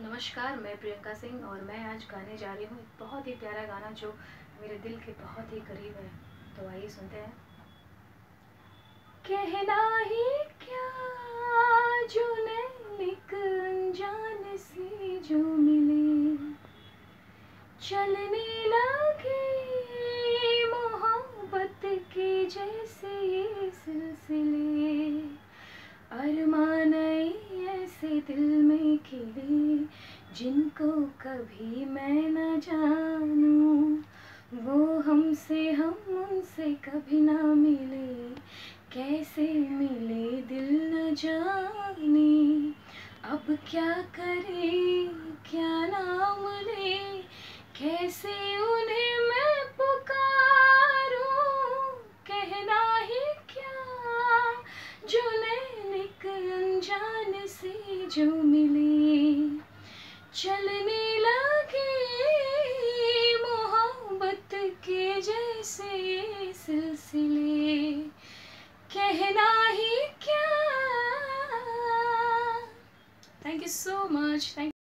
नमस्कार, मैं प्रियंका सिंह और मैं आज गाने जा रही हूँ एक बहुत ही प्यारा गाना जो मेरे दिल के बहुत ही करीब है। तो आइए सुनते हैं। कहना ही क्या जो नैनिक से जो मिले? चलने लगे मोहब्बत के जैसे ये सिलसिले। अरमान ऐसे दिल में खिले जिनको कभी मैं न जानूं, वो हमसे हम उनसे कभी ना मिले। कैसे मिले दिल न जाने? अब क्या करे? क्या नाम ले? कैसे उन्हें मैं पुकारूं? कहना ही क्या? जो नैनिक अनजान से जो मिले। चलने लगे मोहब्बत के जैसे सिलसिले। कहना ही क्या। Thank you so much thank